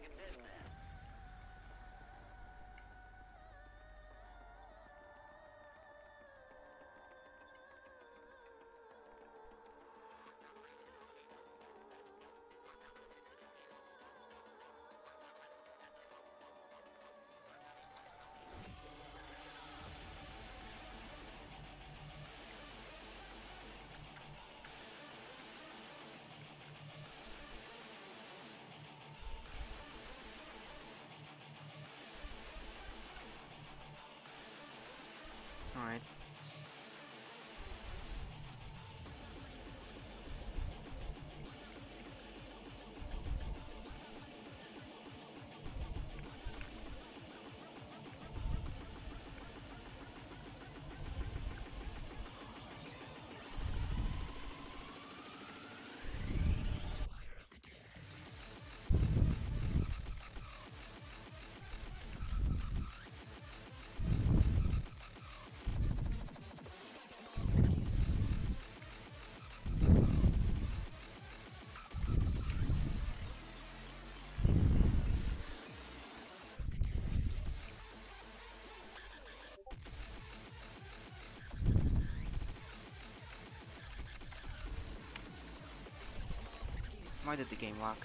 like a dead man. Alright. Why did the game lock?